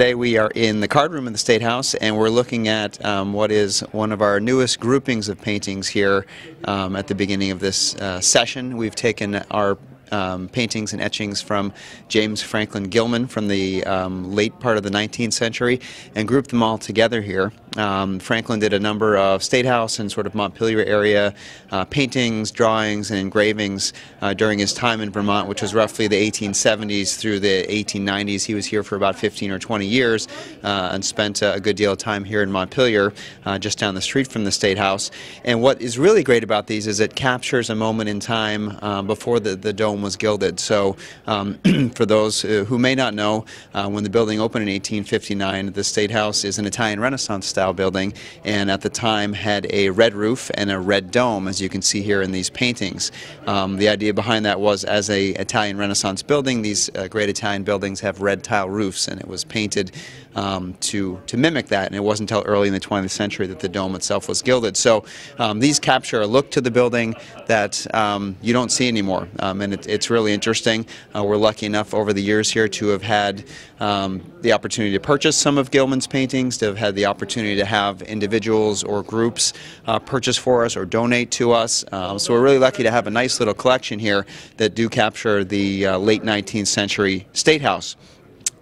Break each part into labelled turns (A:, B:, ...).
A: Today we are in the card room in the State House and we're looking at um, what is one of our newest groupings of paintings here um, at the beginning of this uh, session. We've taken our um, paintings and etchings from James Franklin Gilman from the um, late part of the 19th century and grouped them all together here. Um, Franklin did a number of State House and sort of Montpelier area uh, paintings, drawings, and engravings uh, during his time in Vermont, which was roughly the 1870s through the 1890s. He was here for about 15 or 20 years uh, and spent a good deal of time here in Montpelier, uh, just down the street from the State House. And what is really great about these is it captures a moment in time uh, before the, the dome was gilded. So um, for those uh, who may not know, when the building opened in 1859, the State House is an Italian Renaissance style style building and at the time had a red roof and a red dome as you can see here in these paintings. Um, the idea behind that was as a Italian Renaissance building these uh, great Italian buildings have red tile roofs and it was painted um, to, to mimic that and it wasn't until early in the 20th century that the dome itself was gilded. So um, these capture a look to the building that um, you don't see anymore um, and it, it's really interesting. Uh, we're lucky enough over the years here to have had um, the opportunity to purchase some of Gilman's paintings, to have had the opportunity to have individuals or groups uh, purchase for us or donate to us. Um, so we're really lucky to have a nice little collection here that do capture the uh, late 19th century State House.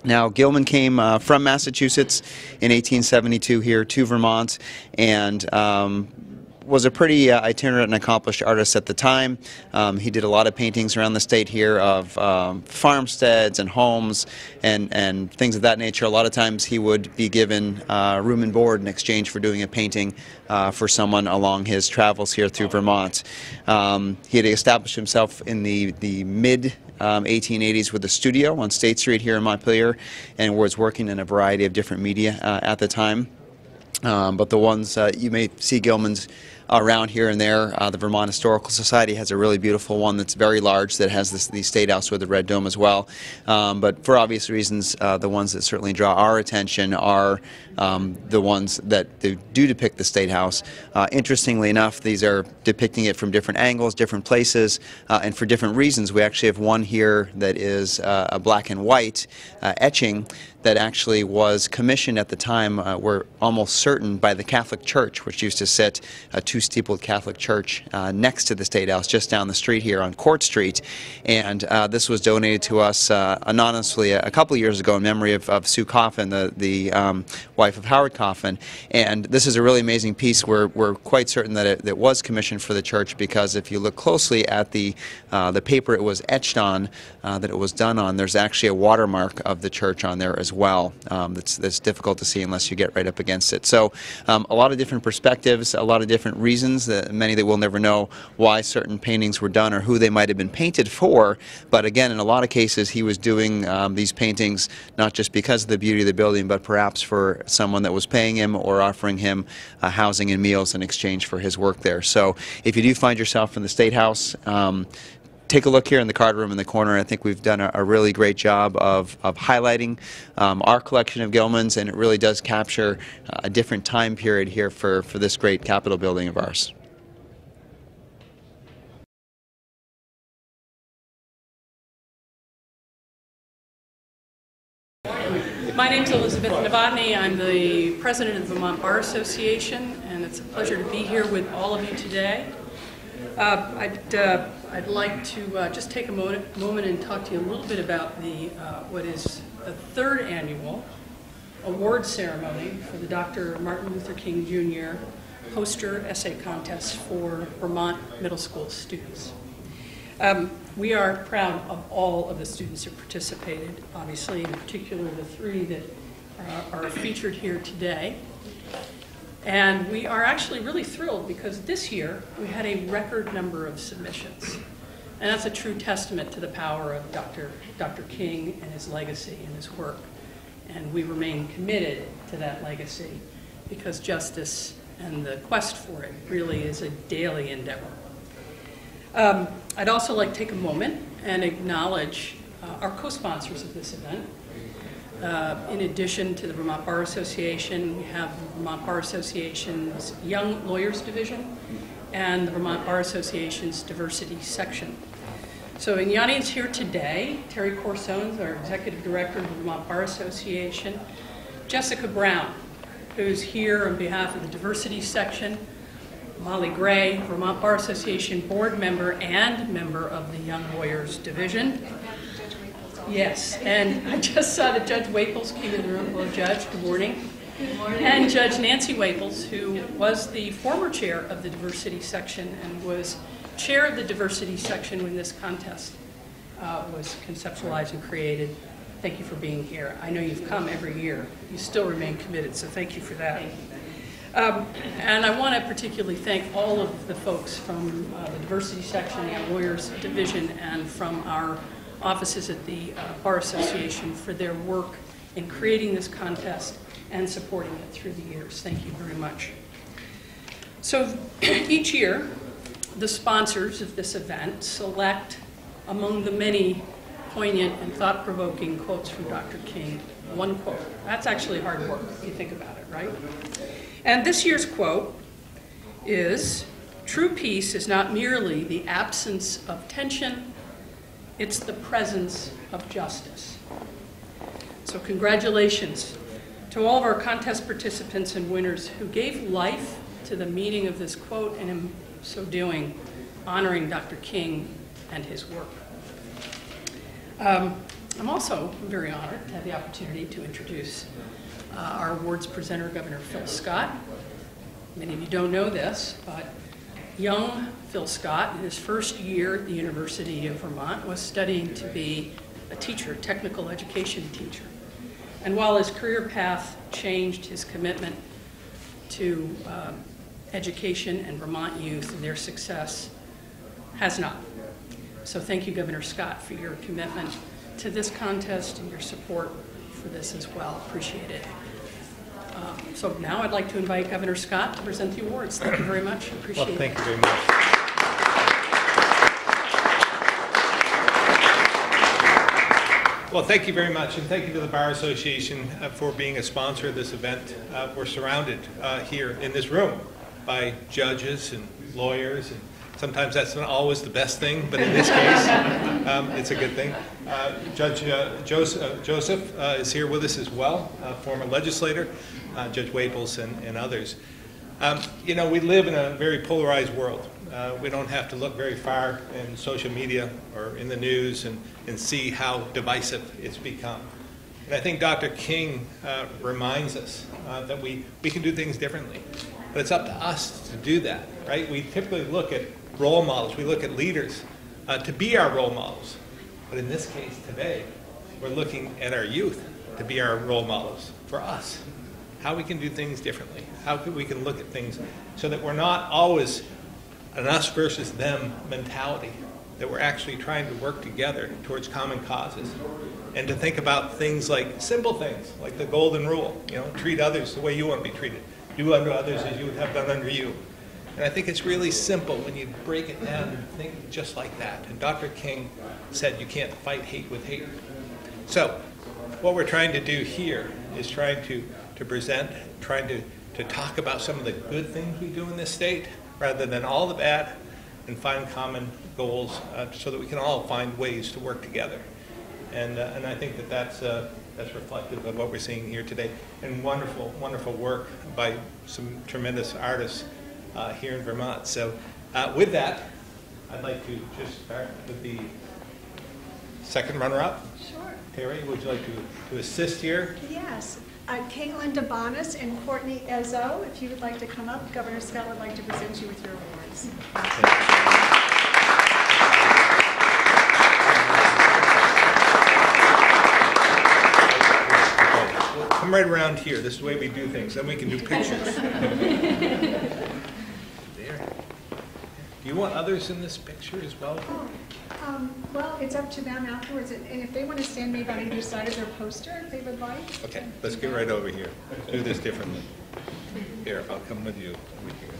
A: Now, Gilman came uh, from Massachusetts in 1872 here to Vermont and um, was a pretty uh, itinerant and accomplished artist at the time. Um, he did a lot of paintings around the state here of um, farmsteads and homes and, and things of that nature. A lot of times he would be given uh, room and board in exchange for doing a painting uh, for someone along his travels here through Vermont. Um, he had established himself in the, the mid um, 1880s with a studio on State Street here in Montpelier and was working in a variety of different media uh, at the time. Um, but the ones uh, you may see Gilman's around here and there. Uh, the Vermont Historical Society has a really beautiful one that's very large that has this, the State House with the red dome as well. Um, but for obvious reasons, uh, the ones that certainly draw our attention are um, the ones that do depict the State House. Uh, interestingly enough, these are depicting it from different angles, different places, uh, and for different reasons. We actually have one here that is uh, a black and white uh, etching that actually was commissioned at the time, uh, we're almost certain, by the Catholic Church, which used to sit a two-steepled Catholic church uh, next to the State House, just down the street here on Court Street. And uh, this was donated to us uh, anonymously a, couple of years ago in memory of, of Sue Coffin, the, the um, wife of Howard Coffin. And this is a really amazing piece. We're, we're quite certain that it, was commissioned for the church because if you look closely at the, uh, the paper it was etched on, uh, that it was done on, there's actually a watermark of the church on there as as well. Um, that's, that's difficult to see unless you get right up against it. So um, a lot of different perspectives, a lot of different reasons, that many that we'll never know why certain paintings were done or who they might have been painted for. But again, in a lot of cases, he was doing um, these paintings not just because of the beauty of the building, but perhaps for someone that was paying him or offering him uh, housing and meals in exchange for his work there. So if you do find yourself in the State House, um, take a look here in the card room in the corner. I think we've done a, a really great job of, of highlighting um, our collection of Gilmans, and it really does capture uh, a different time period here for, for this great Capitol building of ours.
B: My name is Elizabeth Novotny. I'm the president of the Vermont Bar Association, and it's a pleasure to be here with all of you today. Uh, I'd, uh, I'd like to uh, just take a moment, moment and talk to you a little bit about the uh, what is the third annual award ceremony for the Dr. Martin Luther King Jr. poster essay contest for Vermont middle school students. Um, we are proud of all of the students who participated, obviously, in particular the three that uh, are featured here today. And we are actually really thrilled because this year we had a record number of submissions. And that's a true testament to the power of Dr. Dr. King and his legacy and his work. And we remain committed to that legacy because justice and the quest for it really is a daily endeavor. Um, I'd also like to take a moment and acknowledge uh, our co-sponsors of this event, uh, in addition to the Vermont Bar Association, we have the Vermont Bar Association's Young Lawyers Division and the Vermont Bar Association's Diversity Section. So in the audience here today, Teri Corsones, our Executive Director of the Vermont Bar Association, Jessica Brown, who's here on behalf of the Diversity Section, Molly Gray, Vermont Bar Association Board Member and member of the Young Lawyers Division. Yes, and I just saw that Judge Waples came in the room. Hello, Judge. Good morning. Good morning. And Judge Nancy Waples, who was the former chair of the diversity section and was chair of the diversity section when this contest uh, was conceptualized and created. Thank you for being here. I know you've come every year. You still remain committed, so thank you for that. Um, and I want to particularly thank all of the folks from uh, the diversity section, the lawyers division, and from our offices at the uh, Bar Association for their work in creating this contest and supporting it through the years. Thank you very much. So each year, the sponsors of this event select among the many poignant and thought-provoking quotes from Dr. King, one quote. That's actually hard work if you think about it, right? And this year's quote is, true peace is not merely the absence of tension, it's the presence of justice. So congratulations to all of our contest participants and winners who gave life to the meaning of this quote and in so doing, honoring Dr. King and his work. Um, I'm also very honored to have the opportunity to introduce uh, our awards presenter, Governor Phil Scott. Many of you don't know this, but young Phil Scott, in his first year at the University of Vermont, was studying to be a teacher, a technical education teacher. And while his career path changed, his commitment to um, education and Vermont youth and their success has not. So thank you, Governor Scott, for your commitment to this contest and your support for this as well. Appreciate it. Um, so now I'd like to invite Governor Scott to present the awards. Thank you very much. Appreciate
C: Well,
B: it.
C: thank you very much. Well, thank you very much, and thank you to the Bar Association uh, for being a sponsor of this event. Uh, We're surrounded uh, here in this room by judges and lawyers, and sometimes that's not always the best thing, but in this case, um, it's a good thing. Uh, Judge uh, uh, Joseph uh, is here with us as well, former legislator, uh, Judge Waples and and others. Um, You know, we live in a very polarized world. Uh, We don't have to look very far in social media or in the news and, and see how divisive it's become. And I think Dr. King uh, reminds us uh, that we, we can do things differently. But it's up to us to do that, right? We typically look at role models, we look at leaders uh, to be our role models. But in this case today, we're looking at our youth to be our role models for us how we can do things differently, how we can look at things so that we're not always an us versus them mentality, that we're actually trying to work together towards common causes, and to think about things like simple things, like the golden rule, you know, treat others the way you want to be treated, do unto others as you would have done unto you. And I think it's really simple when you break it down and think just like that. And Dr. King said you can't fight hate with hate. So, what we're trying to do here is trying to, to present, trying to, to talk about some of the good things we do in this state rather than all the bad and find common goals uh, so that we can all find ways to work together. And, uh, and I think that that's, uh, that's reflective of what we're seeing here today. And wonderful, wonderful work by some tremendous artists uh, here in Vermont. So uh, with that, I'd like to just start with the second runner-up.
D: Sure.
C: Terry, would you like to, to assist here?
D: Yes. Uh, Caitlin DeBonis and Courtney Ezzo, if you would like to come up, Governor Scott would like to present you with your awards.
C: Come right around here, this is the way we do things, then we can do pictures. You want others in this picture as well?
D: Um, Well, it's up to them afterwards, and and if they want to stand maybe on either side of their poster, if they would like.
C: Okay, let's get right over here. Do this differently. Here, I'll come with you. over here.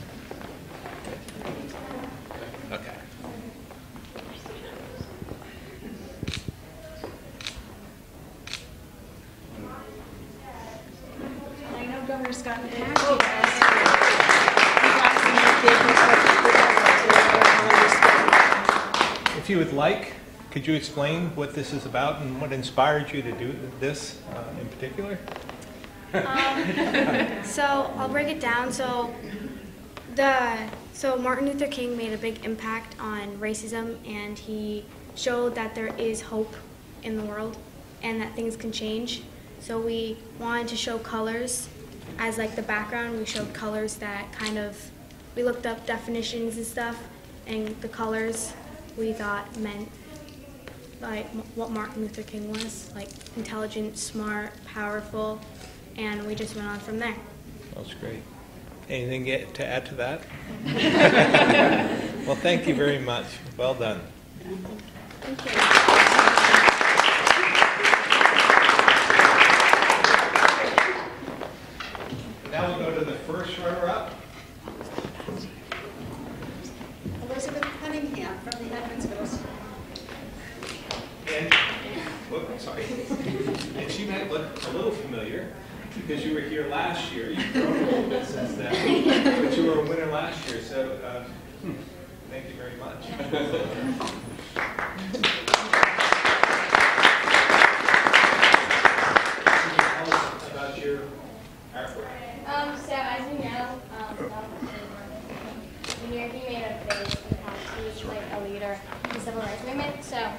C: Okay.
D: I know Governor Scott in the past, he asked.
C: If you would like, could you explain what this is about and what inspired you to do this uh, in particular?
E: So I'll break it down. So the so Martin Luther King made a big impact on racism, and he showed that there is hope in the world, and that things can change. So we wanted to show colors as like the background. We showed colors that kind of we looked up definitions and stuff, and the colors we thought meant like what Martin Luther King was, like intelligent, smart, powerful, and we just went on from there.
C: That's great. Anything to add to that? Well, thank you very much. Well done.
E: Thank you.
C: Now we'll go to the first runner-up.
D: Elizabeth Cunningham from the Edmondsville School.
C: And, whoop, sorry. And she might look a little familiar because you were here last year. You've grown a little bit since then, but you were a winner last year, so uh, thank you very much. Can you tell us about your artwork?
E: Um, so as you know, um, Junior, he made a face and how he's like a leader in the civil rights So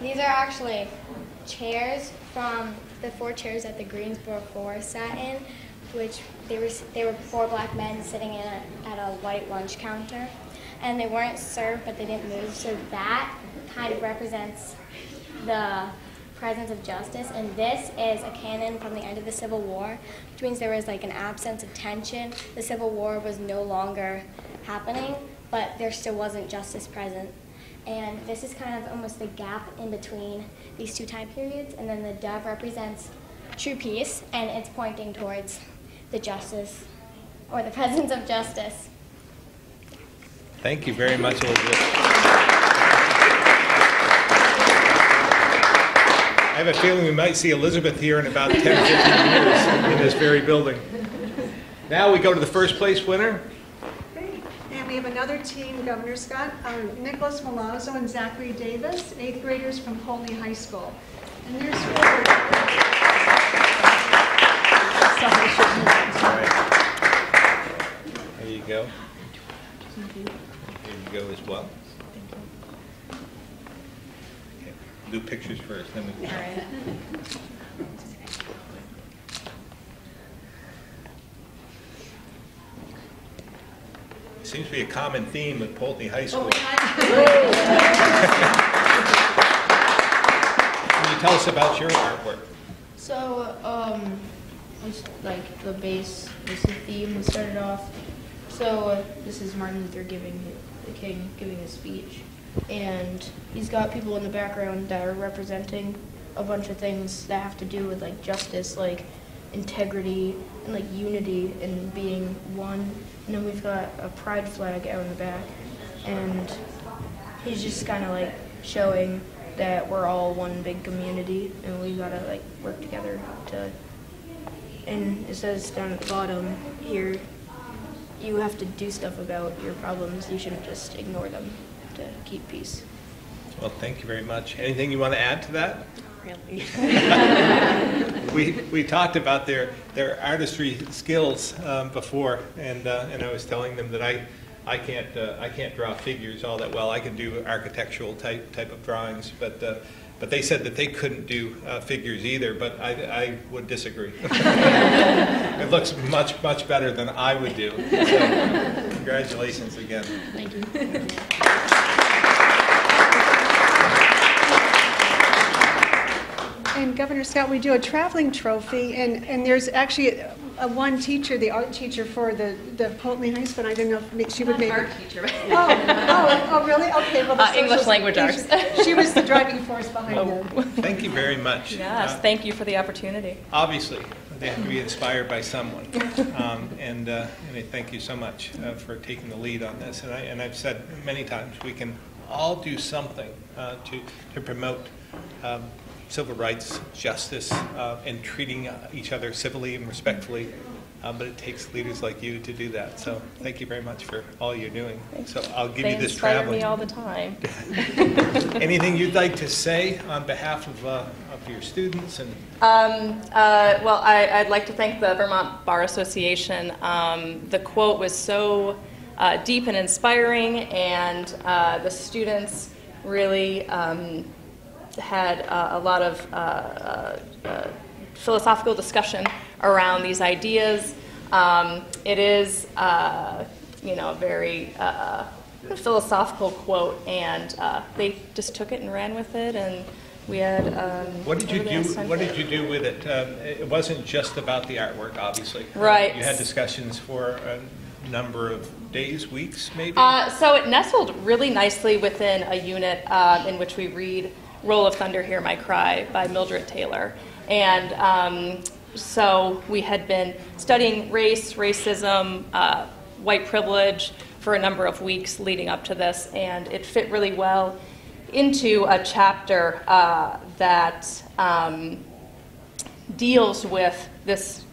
E: these are actually chairs from the four chairs that the Greensboro Four sat in, which they were they were four black men sitting in a, at a white lunch counter, and they weren't served, but they didn't move. So that kind of represents the presence of justice, and this is a cannon from the end of the Civil War, which means there was like an absence of tension. The Civil War was no longer happening, but there still wasn't justice present. And this is kind of almost the gap in between these two time periods, and then the dove represents true peace, and it's pointing towards the justice or the presence of justice.
C: Thank you very much, Elizabeth. I have a feeling we might see Elizabeth here in about 10, 15 years in this very building. Now we go to the first place winner.
D: Great. And we have another team, Governor Scott, um, Nicholas Malazzo and Zachary Davis, eighth graders from Poultney High School. And there's forward. Sorry, shouldn't have-
C: All right. There you go. There you go as well. Okay, Do pictures first, then we can. Seems to be a common theme at Poultney High School. Can you tell us about your artwork?
F: So, um, it's like the base is the theme. We started off. So uh, this is Martin Luther giving the King giving his speech, and he's got people in the background that are representing a bunch of things that have to do with like justice, like integrity and like unity and being one. And then we've got a pride flag out in the back, and he's just kind of like showing that we're all one big community and we gotta like work together to and it says down at the bottom here you have to do stuff about your problems you shouldn't just ignore them to keep peace
C: Well, thank you very much. Anything you want to add to that?
F: really
C: We, we talked about their, their artistry skills um, before, and, uh, and I was telling them that I, I can't, uh, I can't draw figures all that well. I can do architectural type, type of drawings, but, uh, but they said that they couldn't do uh, figures either, but I, I would disagree. It looks much, much better than I would do. So, Congratulations again.
F: thank you
D: And Governor Scott, we do a traveling trophy, and, and there's actually a, a one teacher, the art teacher for the, the Poultney High School, I don't know if she would maybe.
G: art teacher.
D: Oh, oh, oh, really? Okay, well. the
G: Uh, English language arts.
D: She was the driving force behind it.
C: Thank you very much.
G: Yes,
C: Uh,
G: thank you for the opportunity.
C: obviously, they have to be inspired by someone. Um, And, uh, and I thank you so much uh, for taking the lead on this. And I, and I've said many times, we can all do something uh, to, to promote um, civil rights, justice, uh, and treating uh, each other civilly and respectfully. Uh, But it takes leaders like you to do that. So thank you very much for all you're doing. So I'll give
G: They
C: you this
G: inspire
C: traveling.
G: me all the time.
C: Anything you'd like to say on behalf of, uh, of your students and
G: Um, uh, well, I, I'd like to thank the Vermont Bar Association. Um, the quote was so uh, deep and inspiring, and uh, the students really um, had uh, a lot of uh, uh, uh, philosophical discussion around these ideas. Um, it is, uh, you know, a very uh, philosophical quote, and uh, they just took it and ran with it, and we had. Um,
C: What did you do, what did you do with it? Um, It wasn't just about the artwork, obviously.
G: Right.
C: You had discussions for a number of days, weeks, maybe?
G: Uh, so it nestled really nicely within a unit um, in which we read Roll of Thunder, Hear My Cry by Mildred Taylor. And um, so we had been studying race, racism, uh, white privilege for a number of weeks leading up to this, and it fit really well into a chapter uh, that um, deals with this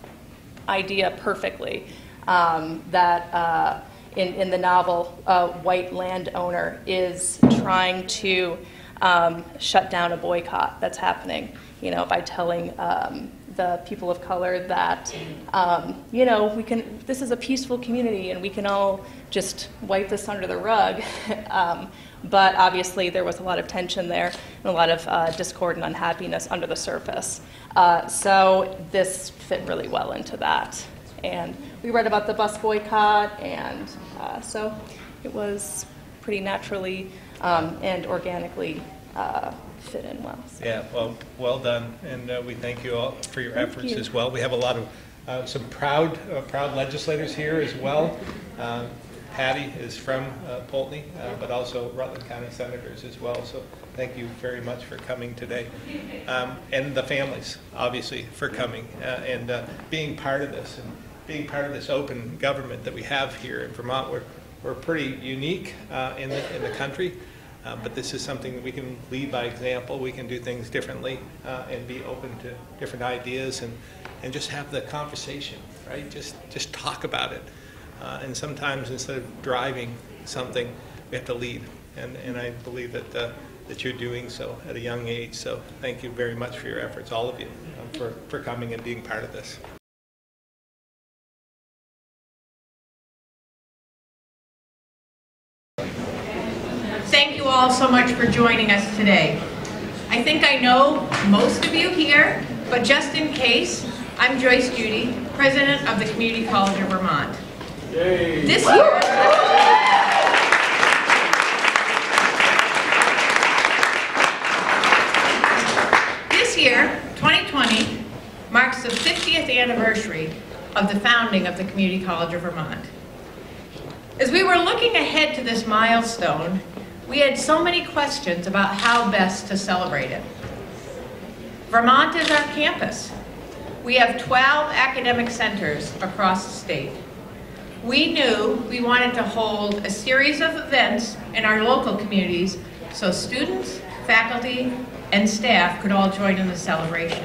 G: idea perfectly um, that uh, in, in the novel, a white landowner is trying to um, shut down a boycott that's happening, you know, by telling um, the people of color that, um, you know, we can, this is a peaceful community and we can all just wipe this under the rug. um, but obviously, there was a lot of tension there and a lot of uh, discord and unhappiness under the surface. Uh, so this fit really well into that. And we read about the bus boycott, and uh, so it was pretty naturally um, and organically uh, fit in well. So-
C: Yeah, well, well done, and uh, we thank you all for your
G: Thank
C: efforts
G: you.
C: as well. We have a lot of, uh, some proud, uh, proud legislators here as well. Uh, Patty is from uh, Poultney, uh, but also Rutland County Senators as well, so thank you very much for coming today. Um, And the families, obviously, for coming uh, and uh, being part of this, and being part of this open government that we have here in Vermont. We're, we're pretty unique uh, in the, in the country. Uh, But this is something that we can lead by example, we can do things differently uh, and be open to different ideas and, and just have the conversation, right? Just, just talk about it. Uh, And sometimes instead of driving something, we have to lead. And, and I believe that, uh, that you're doing so at a young age. So thank you very much for your efforts, all of you, um, for, for coming and being part of this.
H: All so much for joining us today. I think I know most of you here, but just in case, I'm Joyce Judy, President of the Community College of Vermont. This year, this year, 2020, marks the 50th anniversary of the founding of the Community College of Vermont. As we were looking ahead to this milestone, we had so many questions about how best to celebrate it. Vermont is our campus. We have 12 academic centers across the state. We knew we wanted to hold a series of events in our local communities so students, faculty, and staff could all join in the celebration.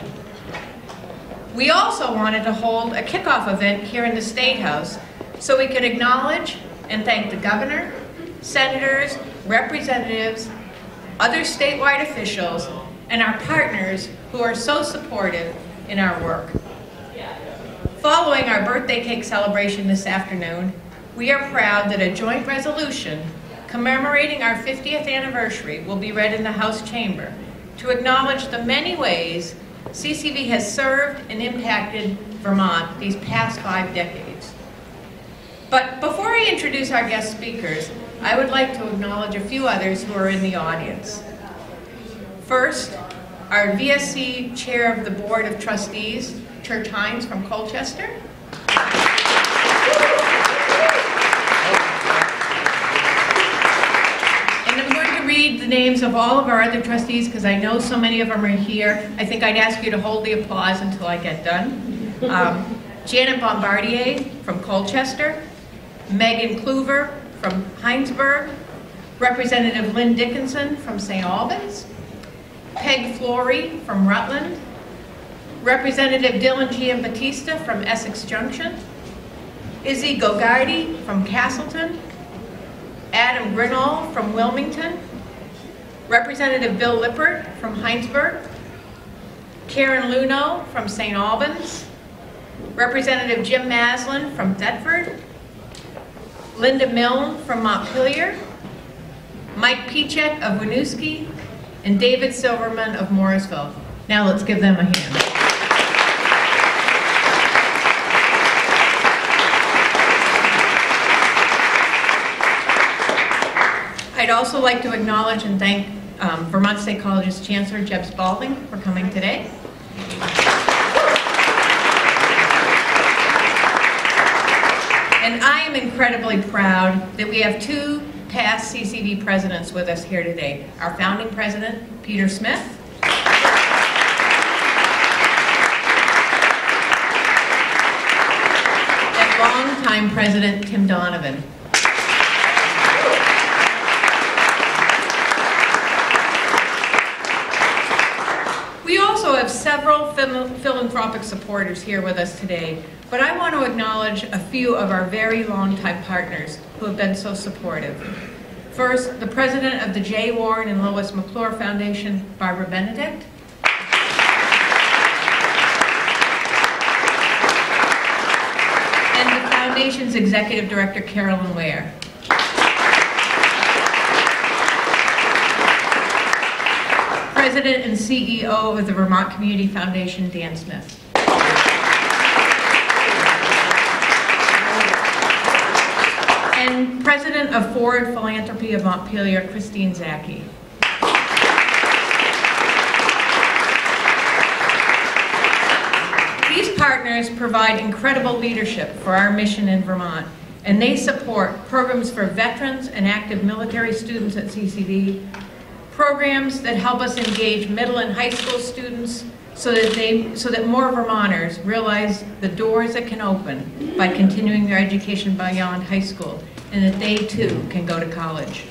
H: We also wanted to hold a kickoff event here in the State House so we could acknowledge and thank the governor, senators, representatives, other statewide officials, and our partners who are so supportive in our work. Following our birthday cake celebration this afternoon, we are proud that a joint resolution commemorating our 50th anniversary will be read in the House chamber to acknowledge the many ways CCV has served and impacted Vermont these past five decades. But before I introduce our guest speakers, I would like to acknowledge a few others who are in the audience. First, our VSC Chair of the Board of Trustees, Churchill Hindes from Colchester. And I'm going to read the names of all of our other trustees because I know so many of them are here. I think I'd ask you to hold the applause until I get done. Um, Janet Bombardier from Colchester, Megan Cluver from Hinesburg, Representative Lynn Dickinson from St. Albans, Peg Flory from Rutland, Representative Dylan Giambatista from Essex Junction, Izzy Gogardi from Castleton, Adam Grinnell from Wilmington, Representative Bill Lippert from Hinesburg, Karen Luneau from St. Albans, Representative Jim Masland from Thetford, Linda Milne from Montpelier, Mike Pieciak of Winooski, and David Silverman of Morrisville. Now let's give them a hand. I'd also like to acknowledge and thank um, Vermont State College's Chancellor Jeb Spaulding for coming today. And I am incredibly proud that we have two past CCV presidents with us here today. Our founding president, Peter Smith, and longtime president, Tim Donovan. We also have several phil- philanthropic supporters here with us today, but I want to acknowledge a few of our very longtime partners who have been so supportive. First, the president of the J. Warren and Lois McClure Foundation, Barbara Benedict. And the foundation's executive director, Carolyn Ware. President and CEO of the Vermont Community Foundation, Dan Smith. And President of Forward Philanthropy of Montpelier, Christine Zaki. These partners provide incredible leadership for our mission in Vermont, and they support programs for veterans and active military students at CCV, programs that help us engage middle and high school students so that they so that more Vermonters realize the doors that can open by continuing their education beyond high school and that they too can go to college.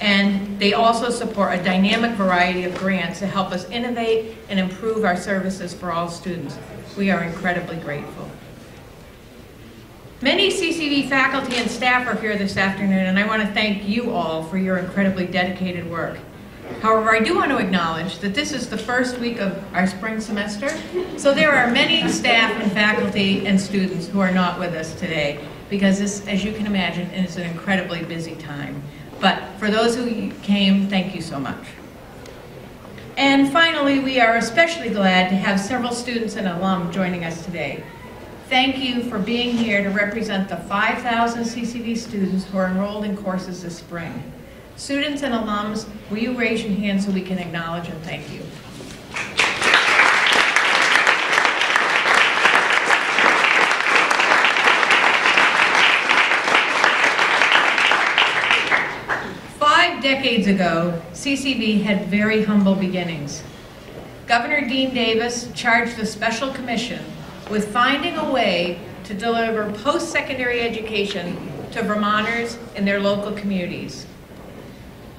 H: And they also support a dynamic variety of grants to help us innovate and improve our services for all students. We are incredibly grateful. Many CCV faculty and staff are here this afternoon, and I want to thank you all for your incredibly dedicated work. However, I do want to acknowledge that this is the first week of our spring semester, so there are many staff and faculty and students who are not with us today, because this, as you can imagine, is an incredibly busy time. But for those who came, thank you so much. And finally, we are especially glad to have several students and alum joining us today. Thank you for being here to represent the 5,000 CCV students who are enrolled in courses this spring. Students and alums, will you raise your hand so we can acknowledge and thank you? Five decades ago, CCV had very humble beginnings. Governor Deane Davis charged the Special Commission with finding a way to deliver post-secondary education to Vermonters in their local communities.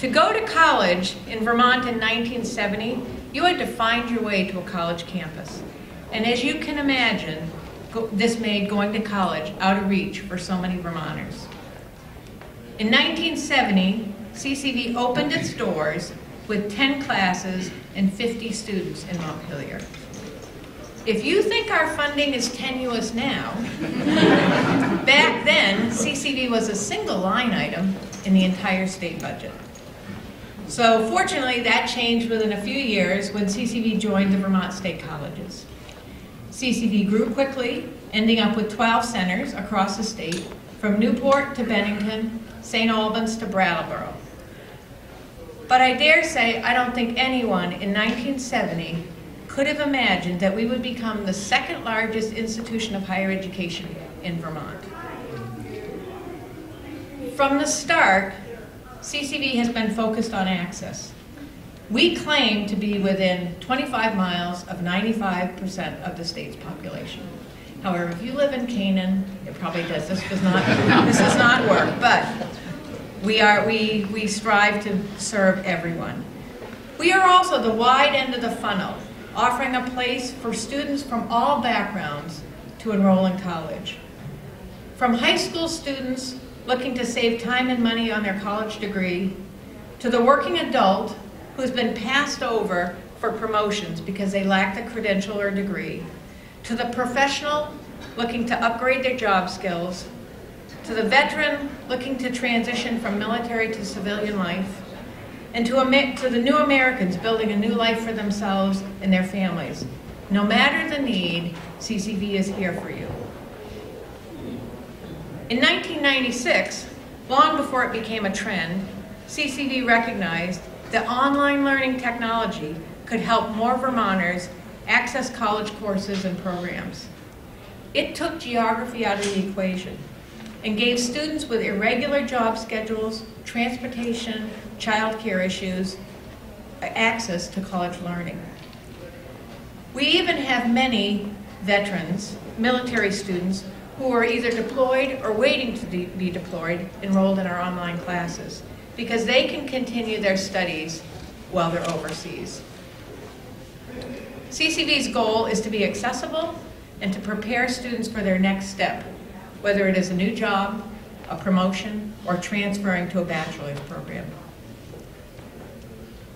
H: To go to college in Vermont in 1970, you had to find your way to a college campus. And as you can imagine, this made going to college out of reach for so many Vermonters. In 1970, CCV opened its doors with 10 classes and 50 students in Montpelier. If you think our funding is tenuous now, back then, CCV was a single line item in the entire state budget. So fortunately, that changed within a few years when CCV joined the Vermont State Colleges. CCV grew quickly, ending up with 12 centers across the state, from Newport to Bennington, St. Albans to Brattleboro. But I dare say, I don't think anyone in 1970 could have imagined that we would become the second largest institution of higher education in Vermont. From the start, CCV has been focused on access. We claim to be within 25 miles of 95% of the state's population. However, if you live in Canaan, it probably does, this does not, this does not work, but we are, we, we strive to serve everyone. We are also the wide end of the funnel, offering a place for students from all backgrounds to enroll in college. From high school students looking to save time and money on their college degree, to the working adult who's been passed over for promotions because they lack the credential or degree, to the professional looking to upgrade their job skills, to the veteran looking to transition from military to civilian life, and to, to the new Americans building a new life for themselves and their families. No matter the need, CCV is here for you. In 1996, long before it became a trend, CCV recognized that online learning technology could help more Vermonters access college courses and programs. It took geography out of the equation and gave students with irregular job schedules, transportation, childcare issues, access to college learning. We even have many veterans, military students, who are either deployed or waiting to de- be deployed enrolled in our online classes because they can continue their studies while they're overseas. CCV's goal is to be accessible and to prepare students for their next step, whether it is a new job, a promotion, or transferring to a bachelor's program.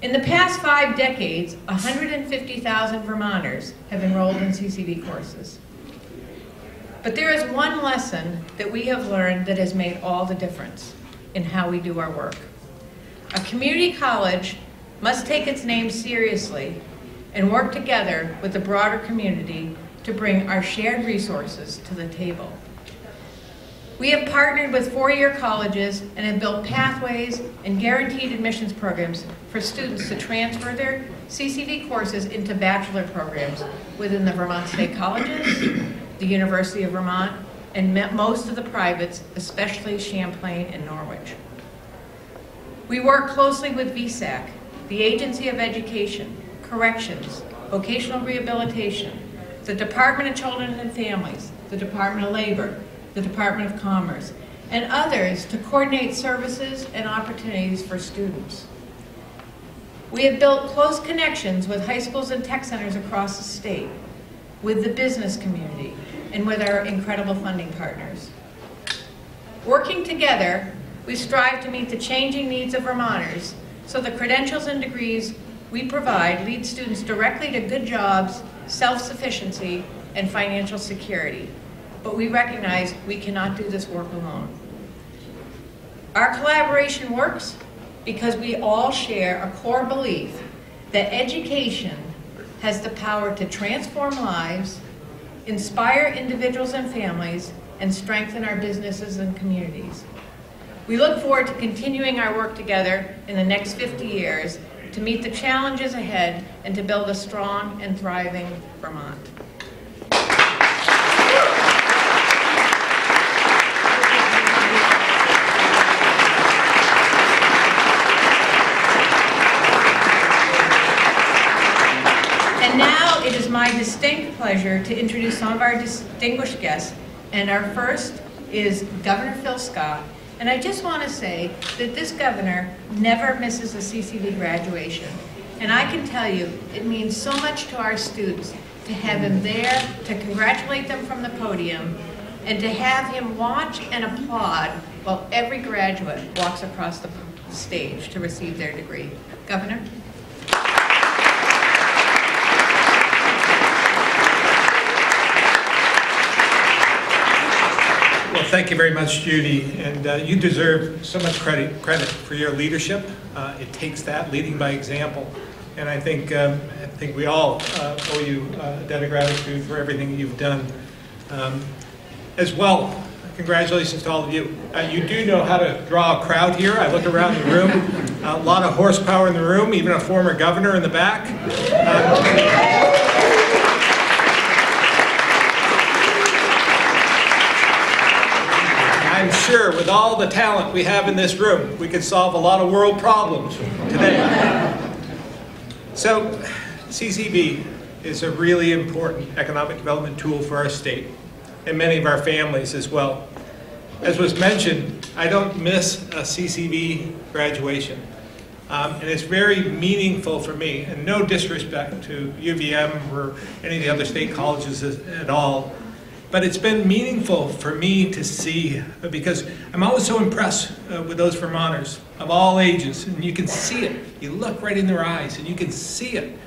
H: In the past five decades, 150,000 Vermonters have enrolled in CCV courses. But there is one lesson that we have learned that has made all the difference in how we do our work. A community college must take its name seriously and work together with the broader community to bring our shared resources to the table. We have partnered with four-year colleges and have built pathways and guaranteed admissions programs for students to transfer their CCV courses into bachelor programs within the Vermont State Colleges, the University of Vermont, and me- most of the privates, especially Champlain and Norwich. We work closely with VSAC, the Agency of Education, Corrections, Vocational Rehabilitation, the Department of Children and Families, the Department of Labor, the Department of Commerce, and others to coordinate services and opportunities for students. We have built close connections with high schools and tech centers across the state, with the business community, and with our incredible funding partners. Working together, we strive to meet the changing needs of Vermonters so the credentials and degrees we provide lead students directly to good jobs, self-sufficiency, and financial security. But we recognize we cannot do this work alone. Our collaboration works because we all share a core belief that education has the power to transform lives, inspire individuals and families, and strengthen our businesses and communities. We look forward to continuing our work together in the next 50 years to meet the challenges ahead and to build a strong and thriving Vermont. My distinct pleasure to introduce some of our distinguished guests. And our first is Governor Phil Scott. And I just want to say that this governor never misses a CCV graduation. And I can tell you, it means so much to our students to have him there, to congratulate them from the podium, and to have him watch and applaud while every graduate walks across the stage to receive their degree. Governor?
C: Well, thank you very much, Judy, and uh, you deserve so much credit, credit for your leadership. Uh, It takes that, leading by example, and I think, um, I think we all uh, owe you uh, a debt of gratitude for everything you've done. Um, As well, congratulations to all of you. Uh, You do know how to draw a crowd here. I look around the room, a lot of horsepower in the room, even a former governor in the back. Uh, I'm sure with all the talent we have in this room, we could solve a lot of world problems today. So, CCV is a really important economic development tool for our state and many of our families as well. As was mentioned, I don't miss a CCV graduation. Um, and it's very meaningful for me, and no disrespect to UVM or any of the other state colleges at all, but it's been meaningful for me to see because I'm always so impressed uh, with those Vermonters of all ages, and you can see it. You look right in their eyes, and you can see it.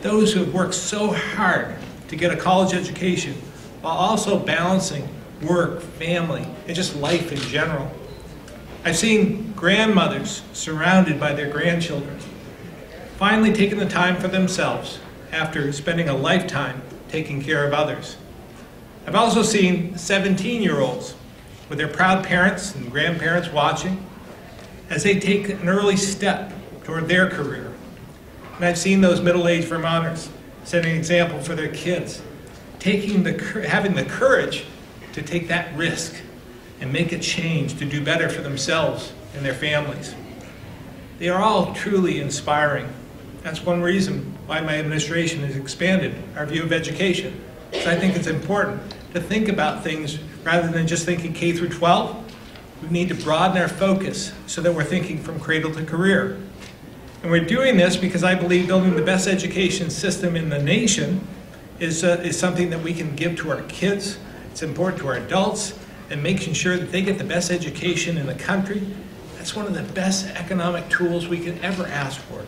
C: Those who have worked so hard to get a college education while also balancing work, family, and just life in general. I've seen grandmothers surrounded by their grandchildren, finally taking the time for themselves after spending a lifetime taking care of others. I've also seen 17 year olds with their proud parents and grandparents watching as they take an early step toward their career. And I've seen those middle aged Vermonters setting an example for their kids, taking the, having the courage to take that risk and make a change to do better for themselves and their families. They are all truly inspiring. That's one reason why my administration has expanded our view of education. So I think it's important to think about things rather than just thinking K through 12. We need to broaden our focus so that we're thinking from cradle to career. And we're doing this because I believe building the best education system in the nation is, uh, is something that we can give to our kids. It's important to our adults and making sure that they get the best education in the country. That's one of the best economic tools we could ever ask for.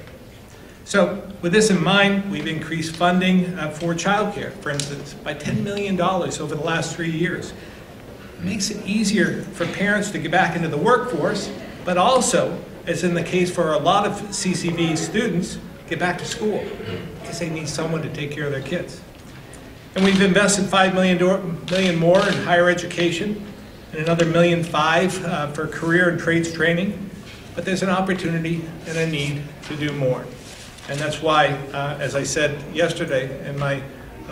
C: So with this in mind, we've increased funding uh, for childcare, for instance, by $10 million over the last three years. It makes it easier for parents to get back into the workforce, but also, as in the case for a lot of CCV students, get back to school because they need someone to take care of their kids. And we've invested $5 million, million more in higher education and another million five uh, for career and trades training. But there's an opportunity and a need to do more. And that's why, uh, as I said yesterday in my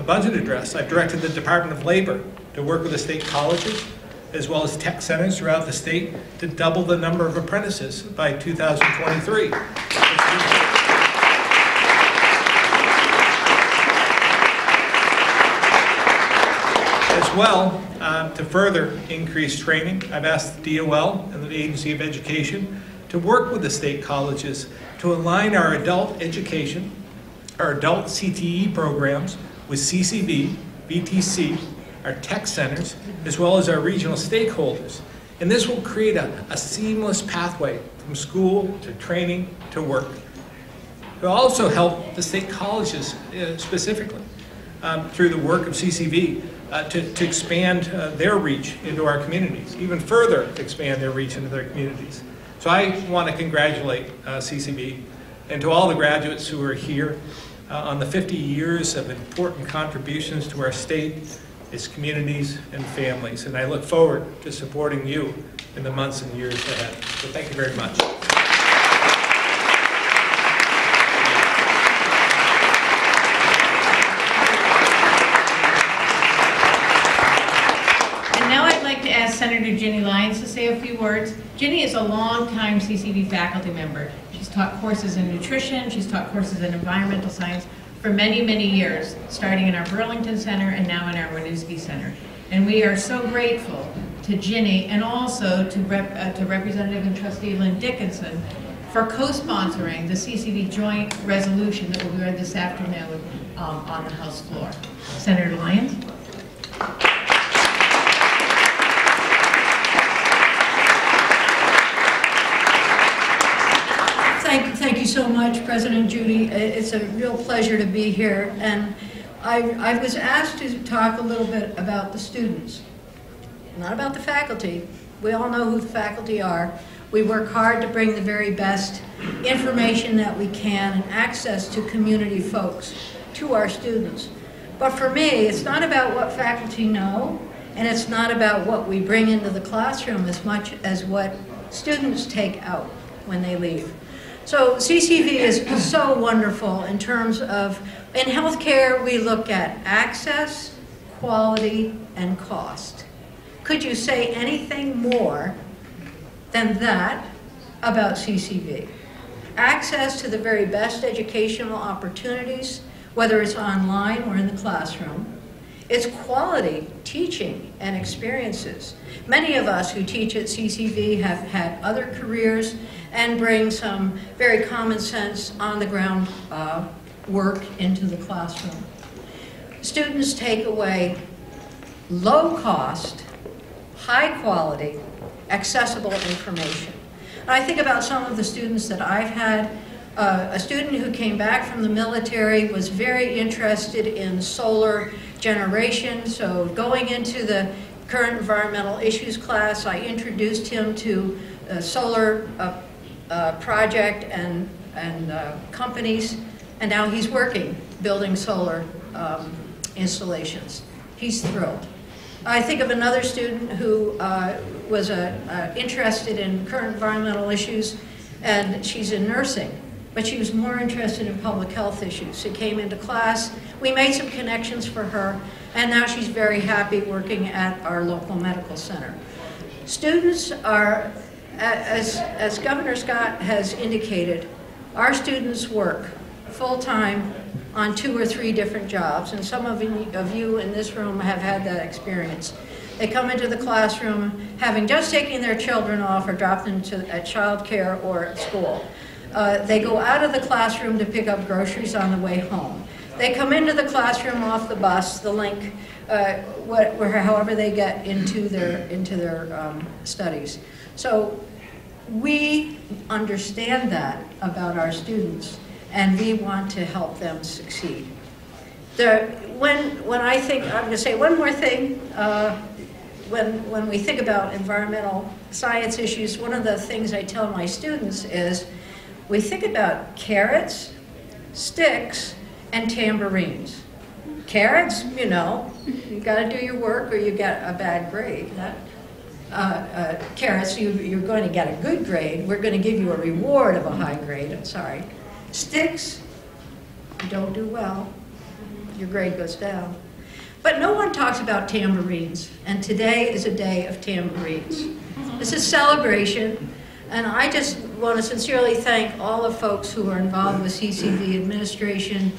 C: budget address, I've directed the Department of Labor to work with the state colleges as well as tech centers throughout the state to double the number of apprentices by 2023. As well, uh, to further increase training, I've asked the DOL and the Agency of Education to work with the state colleges to align our adult education, our adult CTE programs with CCV, VTC, our tech centers, as well as our regional stakeholders. And this will create a, a seamless pathway from school to training to work. It will also help the state colleges uh, specifically um, through the work of CCV uh, to, to expand uh, their reach into our communities, even further expand their reach into their communities. So I want to congratulate uh, CCV and to all the graduates who are here uh, on the 50 years of important contributions to our state, its communities, and families. And I look forward to supporting you in the months and years ahead. So thank you very much.
H: And now I'd like to ask Senator Ginny Lyons to say a few words. Ginny is a longtime CCV faculty member. She's taught courses in nutrition, she's taught courses in environmental science for many, many years, starting in our Burlington Center and now in our Winooski Center. And we are so grateful to Ginny and also to, Rep, uh, to Representative and Trustee Lynn Dickinson for co-sponsoring the CCV joint resolution that will be read this afternoon um, on the House floor. Senator Lyons?
I: Thank, thank you so much, President Judy. It's a real pleasure to be here. And I, I was asked to talk a little bit about the students, not about the faculty. We all know who the faculty are. We work hard to bring the very best information that we can and access to community folks, to our students. But for me, it's not about what faculty know, and it's not about what we bring into the classroom as much as what students take out when they leave. So CCV is so wonderful in terms of, in healthcare, we look at access, quality, and cost. Could you say anything more than that about CCV? Access to the very best educational opportunities, whether it's online or in the classroom. It's quality teaching and experiences. Many of us who teach at CCV have had other careers and bring some very common sense, on the ground uh, work into the classroom. Students take away low cost, high quality, accessible information. And I think about some of the students that I've had. Uh, a student who came back from the military was very interested in solar generation, so going into the current environmental issues class, I introduced him to a solar uh, uh, project and, and uh, companies, and now he's working, building solar um, installations. He's thrilled. I think of another student who uh, was uh, uh, interested in current environmental issues, and she's in nursing, but she was more interested in public health issues. She came into class, we made some connections for her, and now she's very happy working at our local medical center. Students are, as, as Governor Scott has indicated, our students work full-time on two or three different jobs, and some of you, of you in this room have had that experience. They come into the classroom having just taken their children off or dropped them to, at childcare or at school. Uh, they go out of the classroom to pick up groceries on the way home. They come into the classroom off the bus, the link, uh, what, where, however they get into their, into their um, studies. So we understand that about our students, and we want to help them succeed. The, when, when I think, I'm going to say one more thing. Uh, when, when we think about environmental science issues, one of the things I tell my students is we think about carrots, sticks, and tambourines. Carrots, you know, you got to do your work or you get a bad grade. That, uh, uh, carrots, you, you're going to get a good grade. We're going to give you a reward of a high grade. I'm sorry. Sticks, you don't do well, your grade goes down. But no one talks about tambourines, and today is a day of tambourines. This is celebration, and I just want to sincerely thank all the folks who are involved with CCV administration,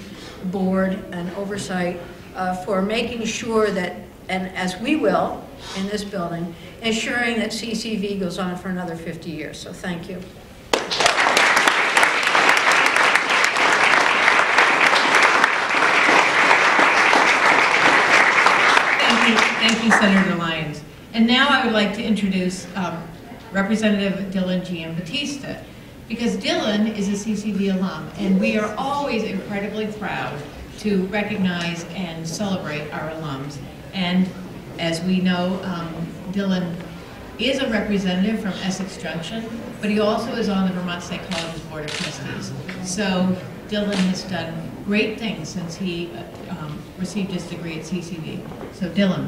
I: board, and oversight uh, for making sure that, and as we will in this building, ensuring that CCV goes on for another 50 years. So thank you.
H: Thank you, Senator Lyons. And now I would like to introduce um, Representative Dylan Giambatista, because Dylan is a CCV alum, and we are always incredibly proud to recognize and celebrate our alums. And as we know, um, Dylan is a representative from Essex Junction, but he also is on the Vermont State College's Board of Trustees. So Dylan has done great things since he um, received his degree at CCV. So Dylan.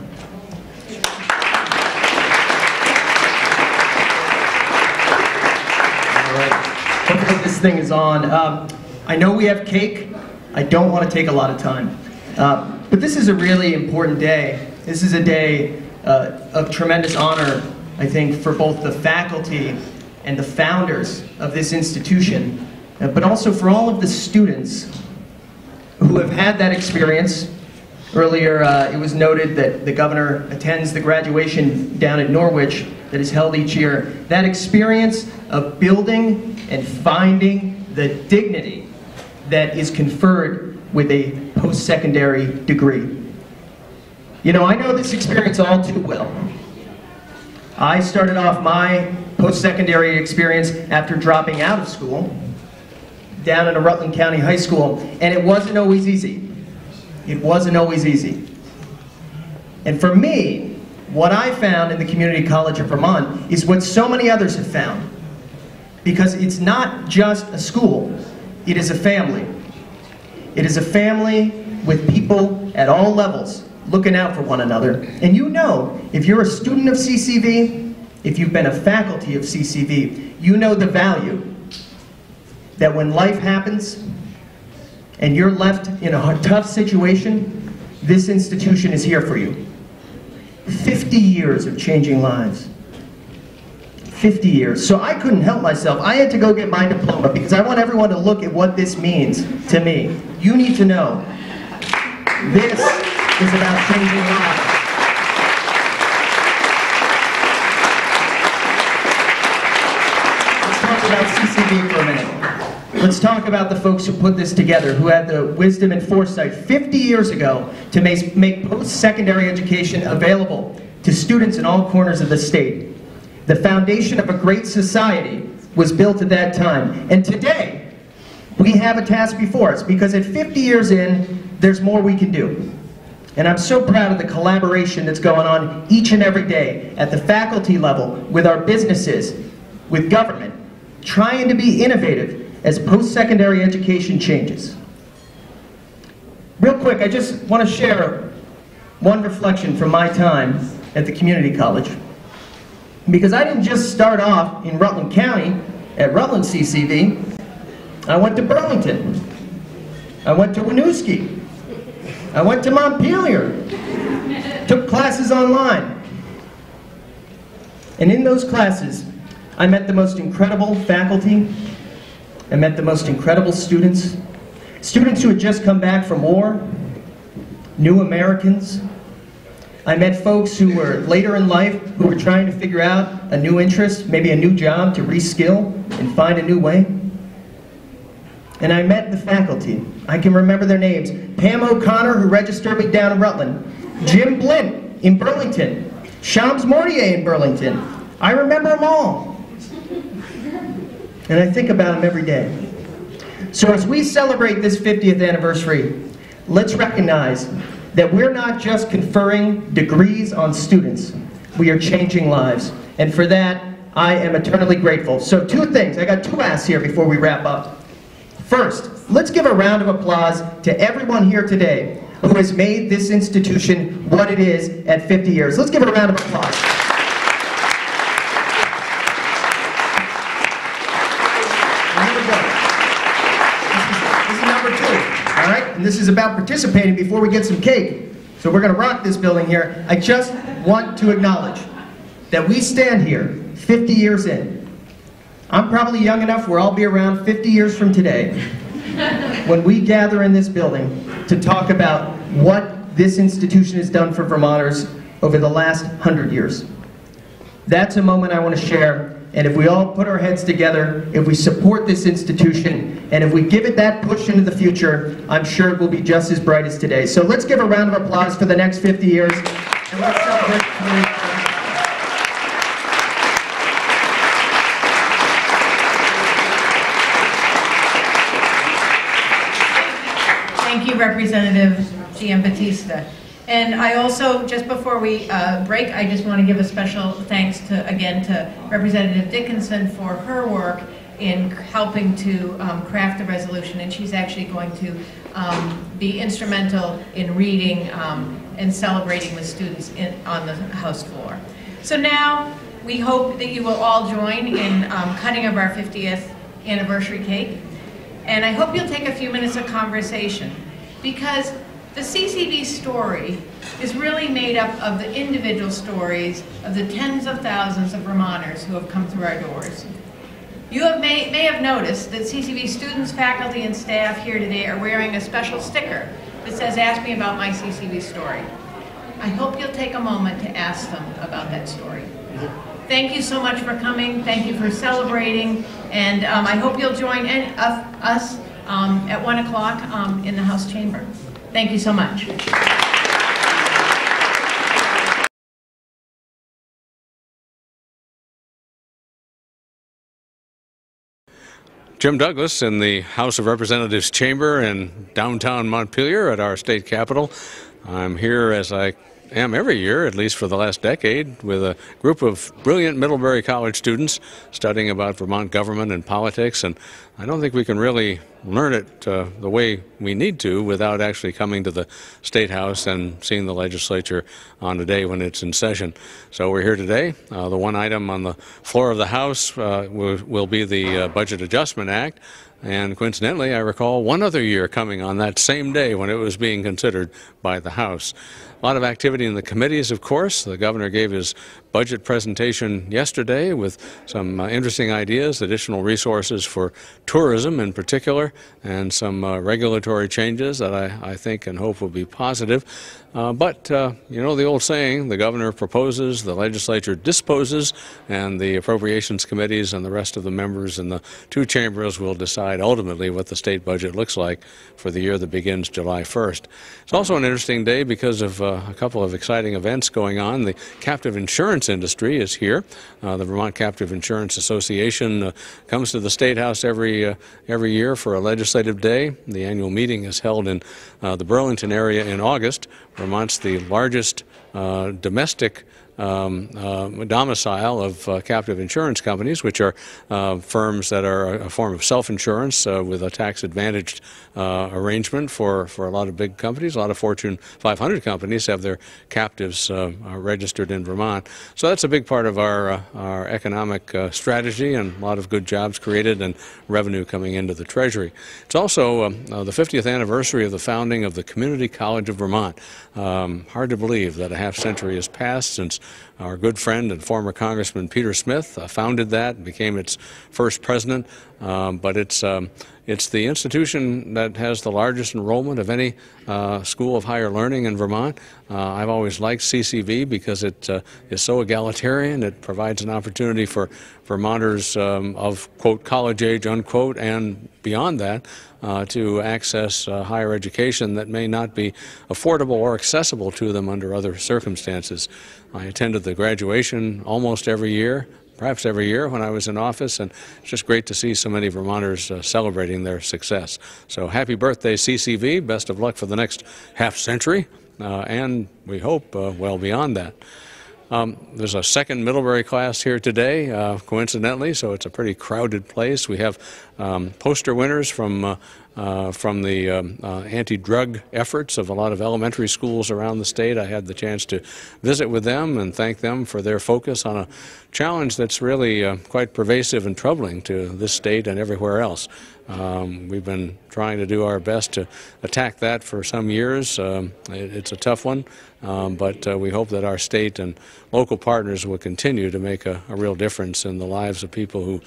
J: All right. This thing is on. Um, I know we have cake. I don't want to take a lot of time. Uh, but this is a really important day. This is a day uh, of tremendous honor, I think, for both the faculty and the founders of this institution, uh, but also for all of the students who have had that experience. Earlier, uh, it was noted that the governor attends the graduation down at Norwich that is held each year. That experience of building and finding the dignity that is conferred with a post-secondary degree. You know, I know this experience all too well. I started off my post-secondary experience after dropping out of school down at a Rutland County high school, and it wasn't always easy. It wasn't always easy. And for me, what I found in the Community College of Vermont is what so many others have found. Because it's not just a school, it is a family. It is a family with people at all levels looking out for one another. And you know, if you're a student of CCV, if you've been a faculty of CCV, you know the value that when life happens and you're left in a tough situation, this institution is here for you. 50 years of changing lives. 50 years. So I couldn't help myself. I had to go get my diploma because I want everyone to look at what this means to me. You need to know. This is about changing lives. Let's talk about CCV for a minute. Let's talk about the folks who put this together, who had the wisdom and foresight 50 years ago to make, make post-secondary education available to students in all corners of the state. The foundation of a great society was built at that time. And today, we have a task before us because at 50 years in, there's more we can do. And I'm so proud of the collaboration that's going on each and every day at the faculty level, with our businesses, with government, trying to be innovative as post-secondary education changes. Real quick, I just want to share one reflection from my time at the community college. Because I didn't just start off in Rutland County at Rutland CCV, I went to Burlington. I went to Winooski. I went to Montpelier. Took classes online. And in those classes, I met the most incredible faculty. I met the most incredible students. Students who had just come back from war, new Americans. I met folks who were later in life who were trying to figure out a new interest, maybe a new job to reskill and find a new way. And I met the faculty. I can remember their names. Pam O'Connor, who registered me down in Rutland. Jim Blint in Burlington. Shams Mortier in Burlington. I remember them all. And I think about them every day. So as we celebrate this 50th anniversary, let's recognize that we're not just conferring degrees on students, we are changing lives. And for that, I am eternally grateful. So two things, I got two asks here before we wrap up. First, let's give a round of applause to everyone here today who has made this institution what it is at 50 years. Let's give it a round of applause. And this is about participating before we get some cake. So we're going to rock this building here. I just want to acknowledge that we stand here 50 years in. I'm probably young enough where I'll be around 50 years from today when we gather in this building to talk about what this institution has done for Vermonters over the last 100 years. That's a moment I want to share, and if we all put our heads together, if we support this institution, and if we give it that push into the future, I'm sure it will be just as bright as today. So let's give a round of applause for the next 50 years, and let's celebrate
H: Representative Giambatista. And I also, just before we uh, break, I just want to give a special thanks to, again, to Representative Dickinson for her work in helping to um, craft the resolution, and she's actually going to um, be instrumental in reading um, and celebrating with students in, on the House floor. So now, we hope that you will all join in um, cutting of our 50th anniversary cake. And I hope you'll take a few minutes of conversation because the CCV story is really made up of the individual stories of the tens of thousands of Vermonters who have come through our doors. You have may, may have noticed that CCV students, faculty, and staff here today are wearing a special sticker that says, ask me about my CCV story. I hope you'll take a moment to ask them about that story. Thank you so much for coming. Thank you for celebrating. And um, I hope you'll join in, us um, at 1 o'clock um, in the House chamber. Thank you so much.
K: Jim Douglas in the House of Representatives chamber in downtown Montpelier at our state capitol. I'm here as I am every year, at least for the last decade, with a group of brilliant Middlebury College students studying about Vermont government and politics. And I don't think we can really learn it uh, the way we need to without actually coming to the State House and seeing the legislature on a day when it's in session. So we're here today. Uh, the one item on the floor of the House uh, will, will be the uh, Budget Adjustment Act. And coincidentally, I recall one other year coming on that same day when it was being considered by the House. A lot of activity in the committees, of course. The governor gave his budget presentation yesterday with some uh, interesting ideas, additional resources for tourism in particular, and some uh, regulatory changes that I, I, think and hope will be positive. Uh, but, uh, you know, the old saying, the governor proposes, the legislature disposes, and the appropriations committees and the rest of the members in the two chambers will decide ultimately what the state budget looks like for the year that begins July 1st. It's also an interesting day because of uh, a couple of exciting events going on. The captive insurance industry is here. Uh, the Vermont Captive Insurance Association uh, comes to the State House every, uh, every year for a legislative day. The annual meeting is held in uh, the Burlington area in August. Vermont's the largest uh, domestic um, uh, domicile of uh, captive insurance companies, which are uh, firms that are a form of self-insurance uh, with a tax-advantaged uh, arrangement for, for a lot of big companies. A lot of Fortune 500 companies have their captives uh, registered in Vermont. So that's a big part of our, our economic strategy and a lot of good jobs created and revenue coming into the Treasury. It's also um, the 50th anniversary of the founding of the Community College of Vermont. Um, hard to believe that a half century has passed since our good friend and former Congressman Peter Smith uh, founded that, and became its first president. Um, but it's um, it's the institution that has the largest enrollment of any uh, school of higher learning in Vermont. Uh, I've always liked CCV because it uh, is so egalitarian. It provides an opportunity for Vermonters um, of quote college age unquote and beyond that uh, to access uh, higher education that may not be affordable or accessible to them under other circumstances. I attended the graduation almost every year perhaps every year when I was in office, and it's just great to see so many Vermonters uh, celebrating their success. So happy birthday, CCV. Best of luck for the next half century, uh, and we hope uh, well beyond that. Um, there's a second Middlebury class here today, uh, coincidentally, so it's a pretty crowded place. We have um, poster winners from uh, uh, from the um, uh, anti-drug efforts of a lot of elementary schools around the state. I had the chance to visit with them and thank them for their focus on a challenge that's really uh, quite pervasive and troubling to this state and everywhere else. Um, we've been trying to do our best to attack that for some years. Um, it, it's a tough one, um, but uh, we hope that our state and local partners will continue to make a, a real difference in the lives of people who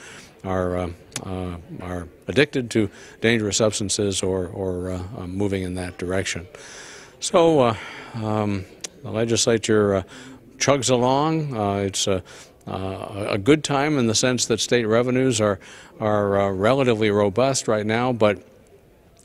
K: are uh, uh, are addicted to dangerous substances or or uh, uh moving in that direction. So uh, um, the legislature chugs along. it's a a good time in the sense that state revenues are are relatively robust right now, but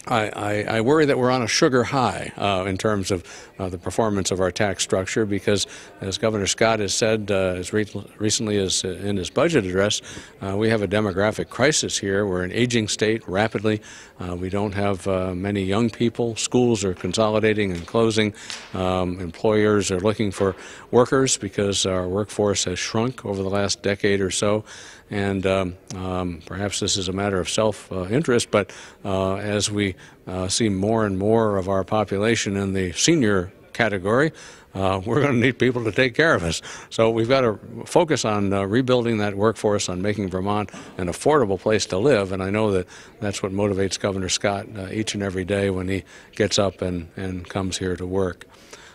K: I, I, I, worry that we're on a sugar high uh, in terms of uh, the performance of our tax structure because, as Governor Scott has said uh, as re recently as uh, in his budget address, uh, we have a demographic crisis here. We're an aging state rapidly. Uh, we don't have many young people. Schools are consolidating and closing. Um, employers are looking for workers because our workforce has shrunk over the last decade or so. And um, um, perhaps this is a matter of self-interest, but as we uh, see more and more of our population in the senior category, uh, we're going to need people to take care of us. So we've got to focus on uh, rebuilding that workforce, on making Vermont an affordable place to live. And I know that that's what motivates Governor Scott uh, each and every day when he gets up and, and comes here to work.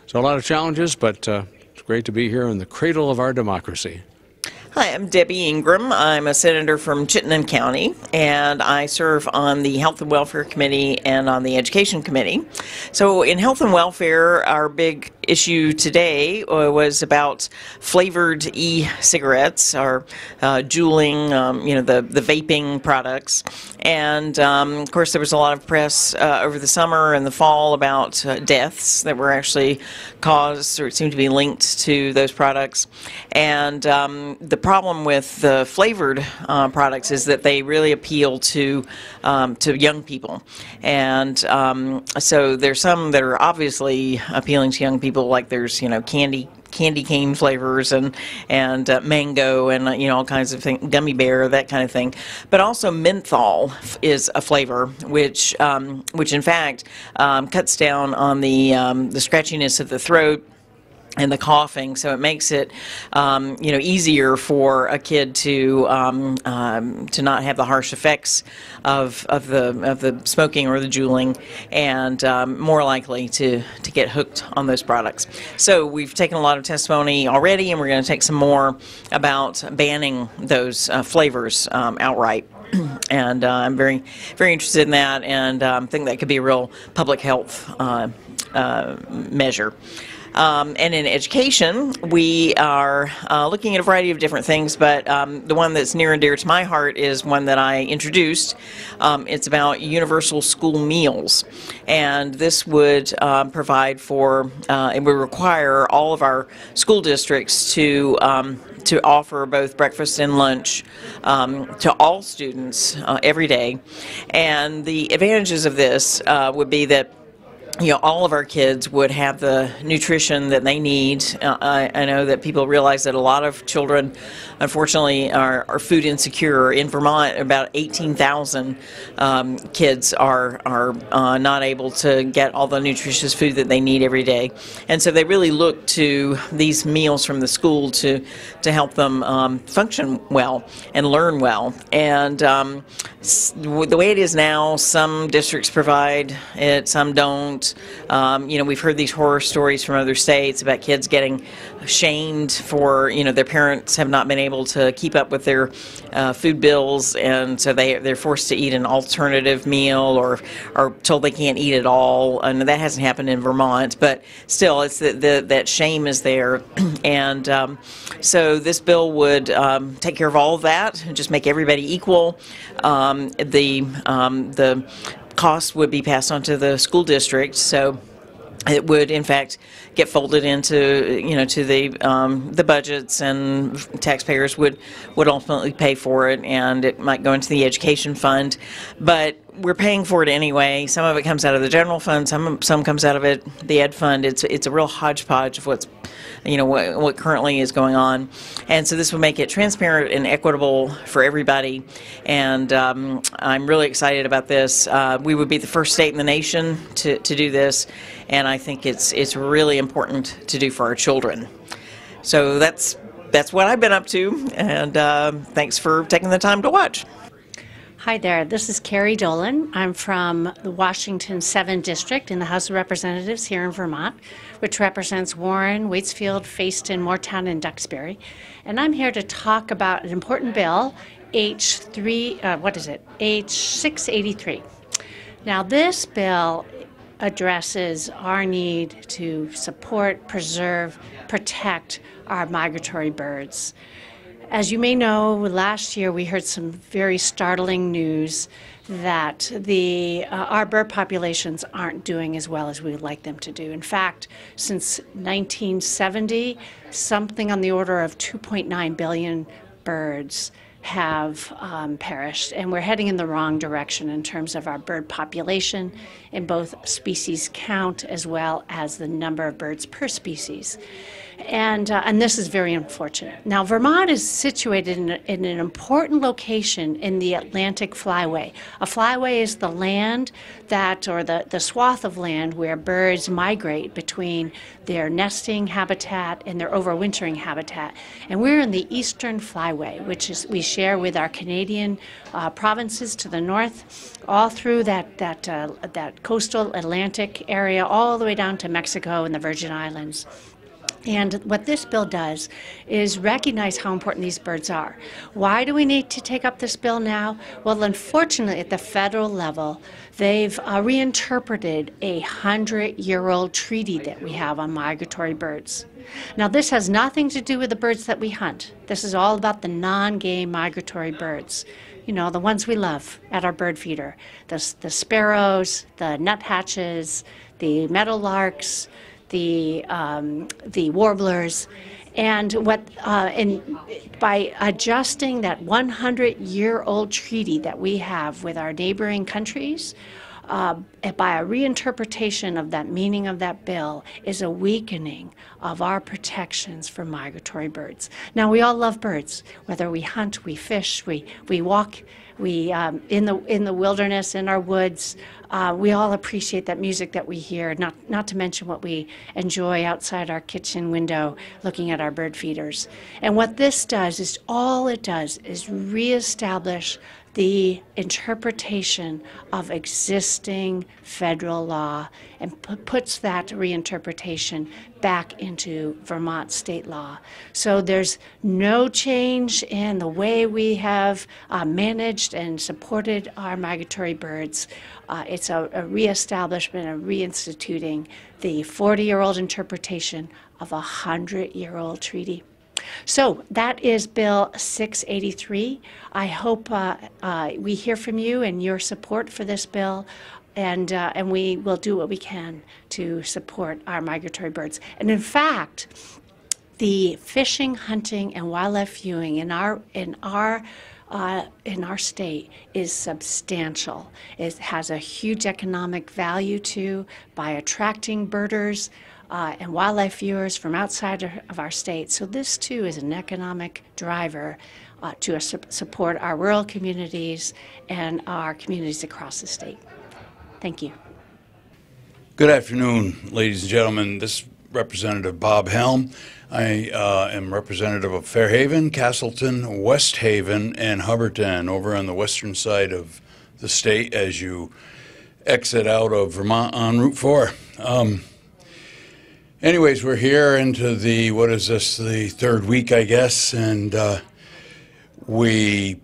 K: So a lot of challenges, but uh, it's great to be here in the cradle of our democracy.
L: Hi, I'm Debbie Ingram. I'm a senator from Chittenden County, and I serve on the Health and Welfare Committee and on the Education Committee. So, in health and welfare, our big issue today uh, was about flavored e-cigarettes or uh, juuling, um, you know, the, the vaping products. And um, of course, there was a lot of press uh, over the summer and the fall about uh, deaths that were actually caused or seemed to be linked to those products. And um, the problem with the flavored uh, products is that they really appeal to um, to young people. And um, so there's some that are obviously appealing to young people like there's you know candy candy cane flavors and and uh, mango and uh, you know all kinds of things, gummy bear that kind of thing. But also menthol is a flavor which um, which in fact um, cuts down on the um, the scratchiness of the throat and the coughing, so it makes it, um, you know, easier for a kid to um, um, to not have the harsh effects of, of the of the smoking or the juuling, and um, more likely to to get hooked on those products. So we've taken a lot of testimony already, and we're going to take some more about banning those uh, flavors um, outright. and uh, I'm very very interested in that, and um, think that could be a real public health uh, uh measure. Um, and in education, we are uh, looking at a variety of different things, but um, the one that's near and dear to my heart is one that I introduced. Um, it's about universal school meals. And this would um, provide for, uh, and would require all of our school districts to um, to offer both breakfast and lunch um, to all students uh, every day. And the advantages of this uh, would be that you know, all of our kids would have the nutrition that they need. Uh, I, I, know that people realize that a lot of children, unfortunately, are, are food insecure. In Vermont, about 18,000 um, kids are are uh, not able to get all the nutritious food that they need every day, and so they really look to these meals from the school to to help them um, function well and learn well. And um, the way it is now, some districts provide it, some don't. Um, you know, we've heard these horror stories from other states about kids getting shamed for, you know, their parents have not been able to keep up with their uh, food bills, and so they they're forced to eat an alternative meal or are told they can't eat at all. And that hasn't happened in Vermont, but still, it's the, the that shame is there, and um, so this bill would um, take care of all of that and just make everybody equal. Um, the um, the cost would be passed on to the school district. So it would in fact get folded into you know to the um, the budgets and taxpayers would would ultimately pay for it and it might go into the education fund but we're paying for it anyway. Some of it comes out of the general fund some some comes out of it the ed fund. It's it's a real hodgepodge of what's you know what, what currently is going on. And so this will make it transparent and equitable for everybody. And um, I'm really excited about this. Uh, we would be the first state in the nation to, to do this. And I think it's it's really important to do for our children. So that's that's what I've been up to. And uh, thanks for taking the time to watch
M: Hi there, this is Kari Dolan. I'm from the Washington 7 District in the House of Representatives here in Vermont, which represents Warren, Waitsfield, Fayston, Moretown, and Duxbury. And I'm here to talk about an important bill, H3, uh, what is it? H683. Now, this bill addresses our need to support, preserve, protect our migratory birds. As you may know, last year we heard some very startling news that the uh, our bird populations aren't doing as well as we would like them to do. In fact, since 1970, something on the order of 2.9 billion birds have um, perished, and we're heading in the wrong direction in terms of our bird population in both species count as well as the number of birds per species and uh, and this is very unfortunate. Now, Vermont is situated in, a, in, an important location in the Atlantic Flyway. A flyway is the land that, or the, the swath of land where birds migrate between their nesting habitat and their overwintering habitat. And we're in the Eastern Flyway, which is we share with our Canadian uh, provinces to the north, all through that that uh, that coastal Atlantic area, all the way down to Mexico and the Virgin Islands. And what this bill does is recognize how important these birds are. Why do we need to take up this bill now? Well, unfortunately, at the federal level, they've uh, reinterpreted a hundred year old treaty that we have on migratory birds. Now, this has nothing to do with the birds that we hunt. This is all about the non game migratory birds. You know, the ones we love at our bird feeder the, the sparrows, the nuthatches, the meadowlarks the um, the warblers, and what uh, and by adjusting that 100-year-old treaty that we have with our neighboring countries. Uh, by a reinterpretation of that meaning of that bill is a weakening of our protections for migratory birds. Now we all love birds, whether we hunt, we fish, we we walk we um, in the in the wilderness in our woods uh, we all appreciate that music that we hear not not to mention what we enjoy outside our kitchen window looking at our bird feeders and what this does is all it does is reestablish the interpretation of existing federal law and pu- puts that reinterpretation back into Vermont state law. So there's no change in the way we have uh, managed and supported our migratory birds. Uh, it's a, a reestablishment, a reinstituting the 40 year old interpretation of a 100 year old treaty. So that is Bill 683. I hope uh, uh, we hear from you and your support for this bill, and, uh, and we will do what we can to support our migratory birds. And in fact, the fishing, hunting, and wildlife viewing in our in our uh, in our state is substantial. It has a huge economic value to by attracting birders uh, and wildlife viewers from outside of- our state. So this too is an economic driver uh, to sup- support our rural communities and our communities across the state. Thank you.
N: Good afternoon, ladies and gentlemen. This is Representative Bob Helm. I uh, am representative of Fairhaven, Castleton, West Haven, and Hubbardton over on the western side of the state as you exit out of Vermont on Route 4. Um, anyways, we're here into the, what is this, the third week, I guess, and uh, we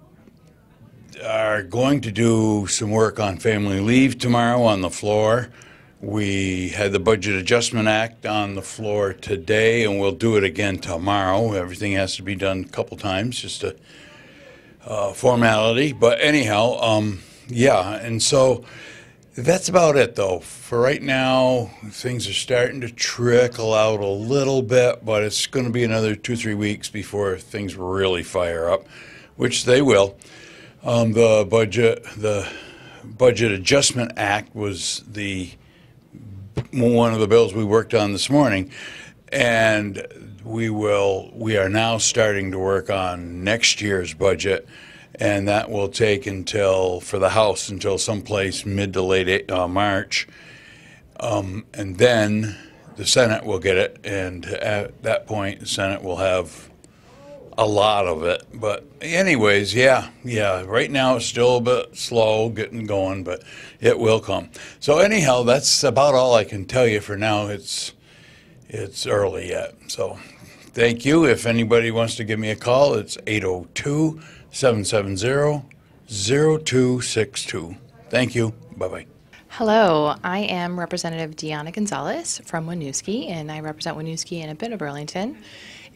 N: are going to do some work on family leave tomorrow on the floor. We had the Budget Adjustment Act on the floor today, and we'll do it again tomorrow. Everything has to be done a couple times, just a uh, formality. But anyhow, um, yeah, and so that's about it, though. For right now, things are starting to trickle out a little bit, but it's going to be another two, three weeks before things really fire up, which they will. Um, the budget, the Budget Adjustment Act was the one of the bills we worked on this morning, and we will. We are now starting to work on next year's budget, and that will take until for the House until someplace mid to late uh, March, um, and then the Senate will get it, and at that point, the Senate will have a lot of it. But anyways, yeah, yeah. Right now it's still a bit slow getting going, but it will come. So anyhow, that's about all I can tell you for now. It's it's early yet. So thank you. If anybody wants to give me a call, it's 802-770-0262. Thank you. Bye-bye.
O: Hello, I am Representative Diana Gonzalez from Winooski, and I represent Winooski and a bit of Burlington.